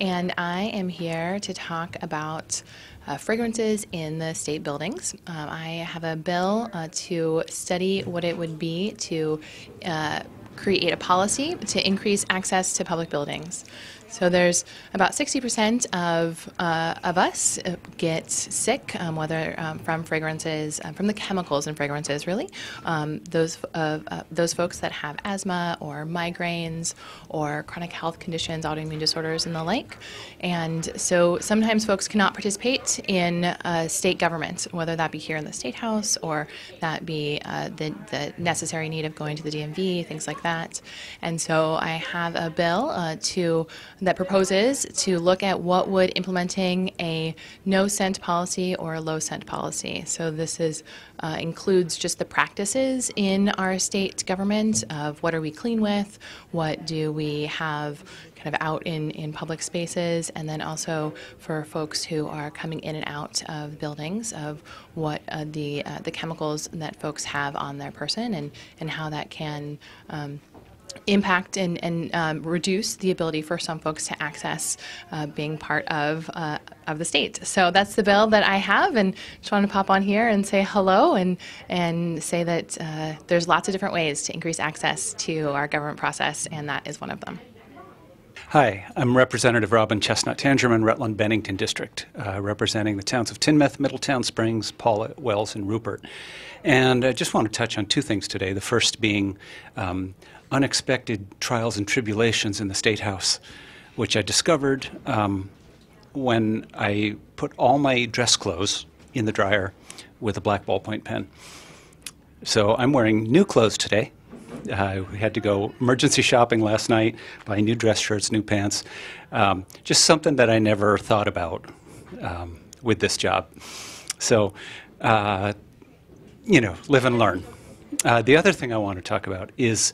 O: And I am here to talk about uh, fragrances in the state buildings. Um, I have a bill uh, to study what it would be to uh, create a policy to increase access to public buildings. So there's about 60% of, uh, of us uh, get sick, um, whether um, from fragrances, um, from the chemicals in fragrances, really. Um, those, uh, uh, those folks that have asthma or migraines or chronic health conditions, autoimmune disorders, and the like. And so sometimes folks cannot participate in uh, state government, whether that be here in the state house or that be the, the necessary need of going to the DMV, things like that. And so I have a bill to that proposes to look at what would implementing a no scent policy or a low scent policy. So this is uh, includes just the practices in our state government of what are we clean with, what do we have kind of out in, in public spaces, and then also for folks who are coming in and out of buildings of what uh, the uh, the chemicals that folks have on their person and and how that can um, impact and, and um, reduce the ability for some folks to access uh, being part of uh, of the state. So that's the bill that I have, and just wanted to pop on here and say hello and and say that uh, there's lots of different ways to increase access to our government process, and that is one of them.
P: Hi, I'm Representative Robin Chesnut-Tangerman, Rutland Bennington District, uh, representing the towns of Tinmouth, Middletown Springs, Pawlet, Wells, and Rupert. And I just want to touch on two things today. The first being um, unexpected trials and tribulations in the State House, which I discovered um, when I put all my dress clothes in the dryer with a black ballpoint pen. So I'm wearing new clothes today. Uh, we had to go emergency shopping last night, buy new dress shirts, new pants. Um, just something that I never thought about um, with this job. So uh, you know, live and learn. Uh, the other thing I want to talk about is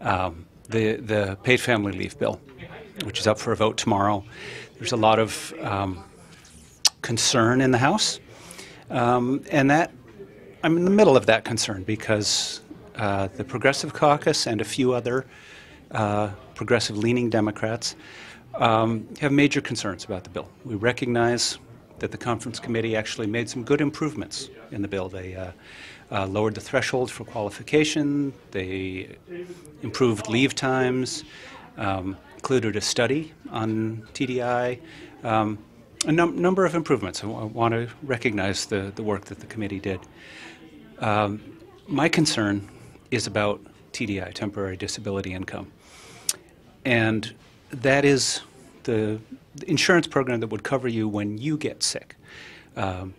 P: um, the, the paid family leave bill, which is up for a vote tomorrow. There's a lot of um, concern in the House, um, and that I'm in the middle of that concern because uh, the Progressive Caucus and a few other uh, progressive leaning Democrats um, have major concerns about the bill. We recognize that the conference committee actually made some good improvements in the bill. They uh, uh, lowered the threshold for qualification, they improved leave times, um, included a study on TDI, um, a num- number of improvements. I want to recognize the, the work that the committee did. Um, my concern is about TDI, temporary disability income. And that is the, insurance program that would cover you when you get sick. Um,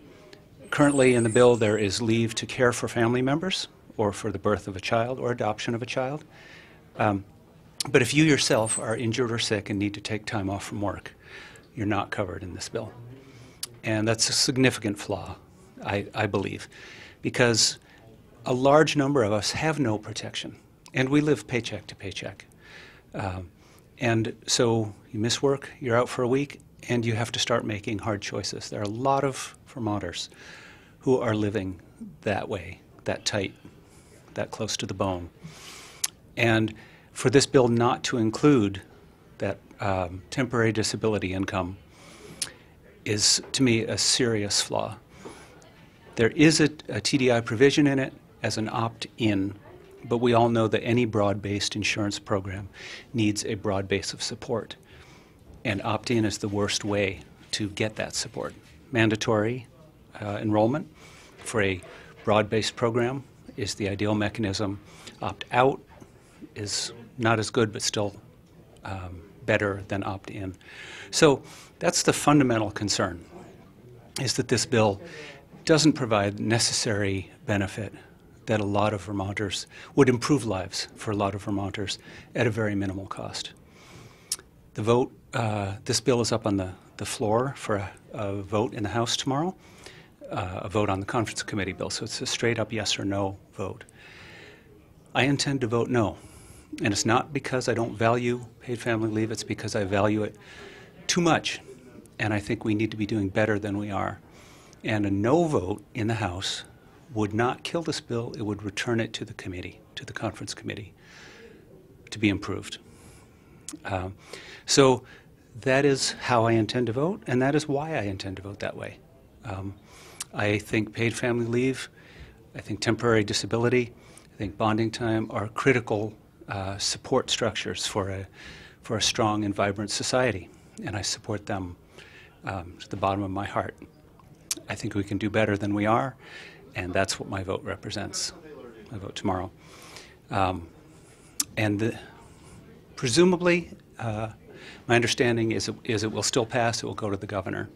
P: currently in the bill, there is leave to care for family members or for the birth of a child or adoption of a child. Um, but if you yourself are injured or sick and need to take time off from work, you're not covered in this bill. And that's a significant flaw, I, I believe, because a large number of us have no protection, and we live paycheck to paycheck. Um, and so you miss work, you're out for a week, and you have to start making hard choices. There are a lot of Vermonters who are living that way, that tight, that close to the bone. And for this bill not to include that um, temporary disability income is, to me, a serious flaw. There is a, a TDI provision in it as an opt in, but we all know that any broad based insurance program needs a broad base of support. And opt in is the worst way to get that support. Mandatory uh, enrollment for a broad based program is the ideal mechanism. Opt out is not as good, but still um, better than opt in. So that's the fundamental concern, is that this bill doesn't provide necessary benefit that a lot of Vermonters would improve lives for a lot of Vermonters at a very minimal cost. The vote, uh, this bill is up on the, the floor for a, a vote in the House tomorrow, uh, a vote on the conference committee bill, so it's a straight up yes or no vote. I intend to vote no. And it's not because I don't value paid family leave, it's because I value it too much. And I think we need to be doing better than we are. And a no vote in the House would not kill this bill, it would return it to the committee, to the conference committee, to be improved. Um, so that is how I intend to vote, and that is why I intend to vote that way. Um, I think paid family leave, I think temporary disability, I think bonding time are critical uh, support structures for a, for a strong and vibrant society, and I support them um, to the bottom of my heart. I think we can do better than we are, and that's what my vote represents. My vote tomorrow. Um, and the, presumably, uh, my understanding is it, is it will still pass. It will go to the governor.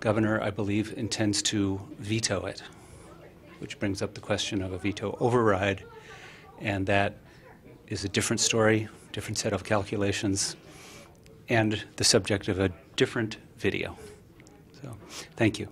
P: Governor, I believe, intends to veto it, which brings up the question of a veto override, and that is a different story, different set of calculations, and the subject of a different video. So, thank you.